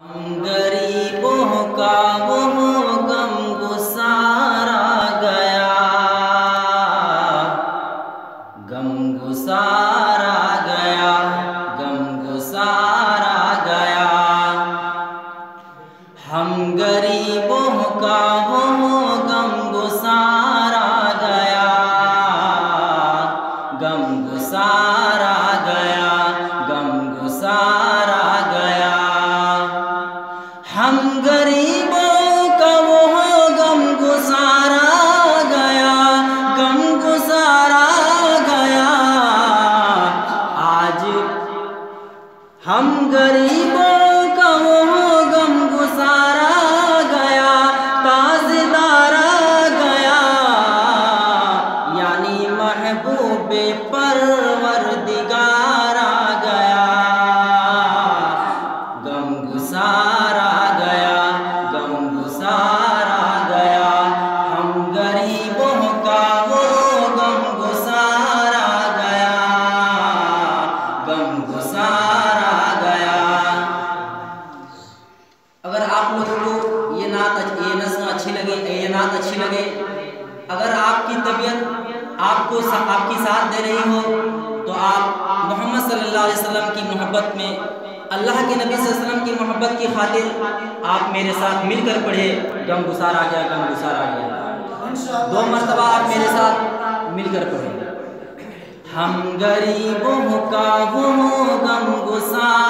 ہم آپ کو آپ کی ساتھ دے رہی ہو، تو آپ محمد صلی اللہ علیہ وسلم کی محبت میں، اللہ کے نبی صلی اللہ علیہ وسلم کی محبت کی خاطر آپ میرے ساتھ مل کر پڑھے، غم گسار آ گیا، غم گسار آ گیا۔ دو مرتبہ آپ میرے ساتھ مل کر پڑھے۔ ہم غریبوں کا وہ غم گسارا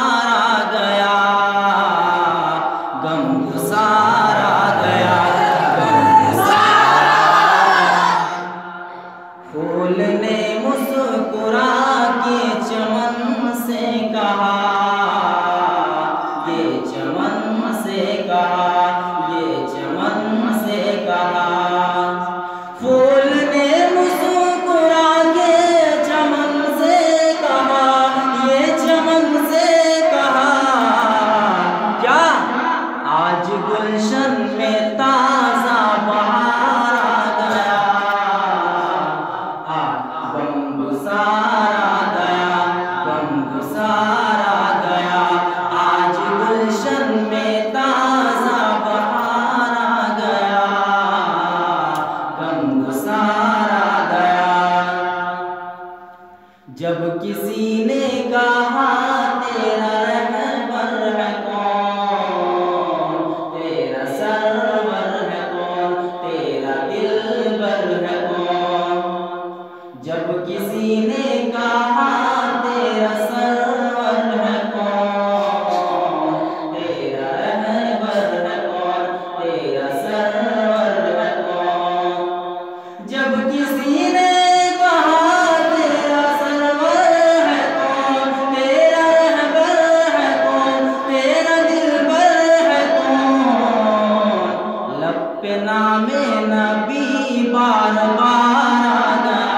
نام نبی بار بار آنا۔